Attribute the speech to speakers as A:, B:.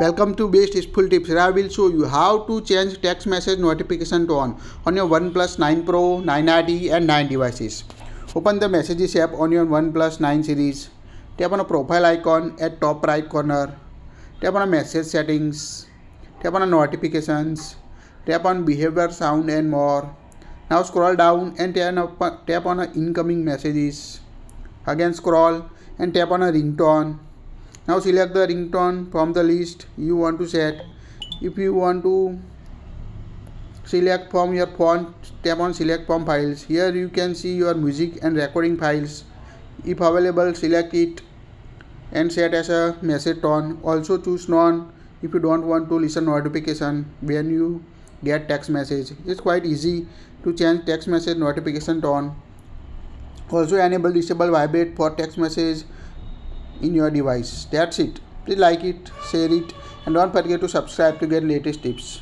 A: Welcome to Best Useful Tips. Here I will show you how to change text message notification tone on your OnePlus 9 Pro, 9RT and 9 devices. Open the Messages app on your OnePlus 9 series. Tap on a profile icon at top right corner. Tap on a message settings. Tap on a notifications. Tap on behavior sound and more. Now scroll down and tap on a incoming messages. Again scroll and tap on a ringtone now select the ringtone from the list you want to set. If you want to select from your phone tap on select from files. Here you can see your music and recording files. If available select it and set as a message tone. Also choose none if you don't want to listen notification when you get text message. It's quite easy to change text message notification tone. Also enable disable vibrate for text message in your device. That's it. Please like it, share it and don't forget to subscribe to get latest tips.